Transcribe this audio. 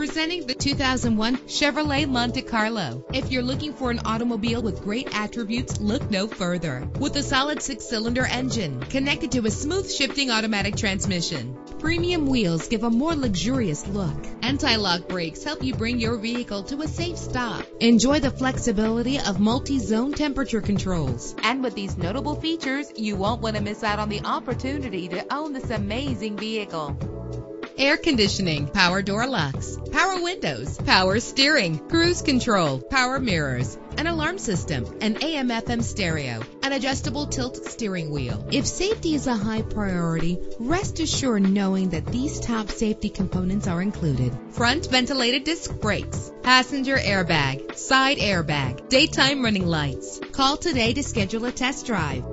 Presenting the 2001 Chevrolet Monte Carlo. If you're looking for an automobile with great attributes, look no further. With a solid six-cylinder engine connected to a smooth shifting automatic transmission. Premium wheels give a more luxurious look. Anti-lock brakes help you bring your vehicle to a safe stop. Enjoy the flexibility of multi-zone temperature controls. And with these notable features, you won't want to miss out on the opportunity to own this amazing vehicle air conditioning, power door locks, power windows, power steering, cruise control, power mirrors, an alarm system, an AM FM stereo, an adjustable tilt steering wheel. If safety is a high priority, rest assured knowing that these top safety components are included. Front ventilated disc brakes, passenger airbag, side airbag, daytime running lights. Call today to schedule a test drive.